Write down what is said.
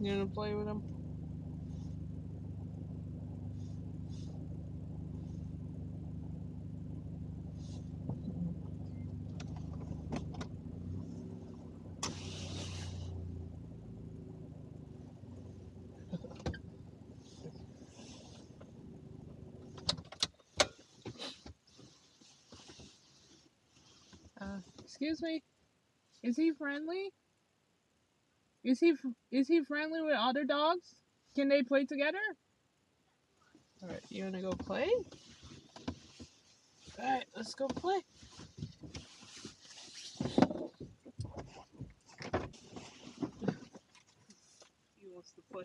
You gonna play with him? Uh, excuse me. Is he friendly? Is he is he friendly with other dogs? Can they play together? All right, you wanna go play? All right, let's go play. He wants to play.